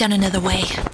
down another way.